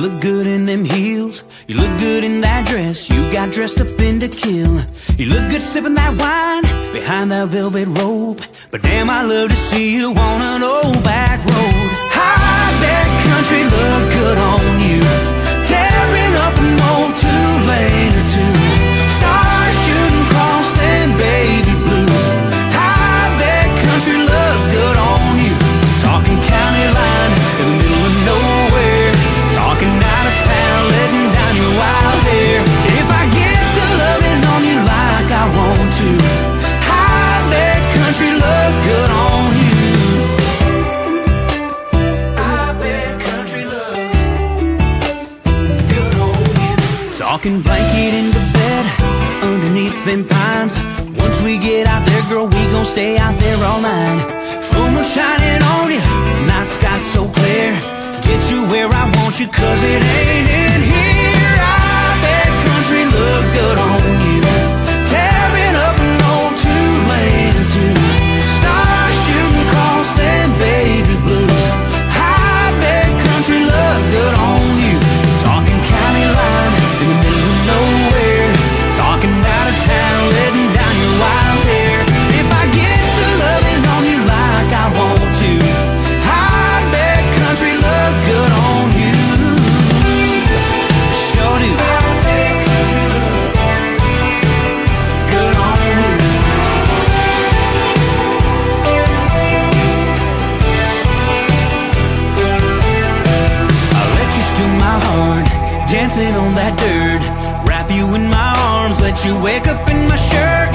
look good in them heels. You look good in that dress You got dressed up in to kill. You look good sipping that wine Behind that velvet robe But damn I love to see you on an old back road. High back country look good on Talking blanket in the bed underneath them pines. Once we get out there, girl, we gon' stay out there all night. Full moon shining on you, night sky so clear. Get you where I want you, cause it ain't on that dirt. Wrap you in my arms, let you wake up in my shirt.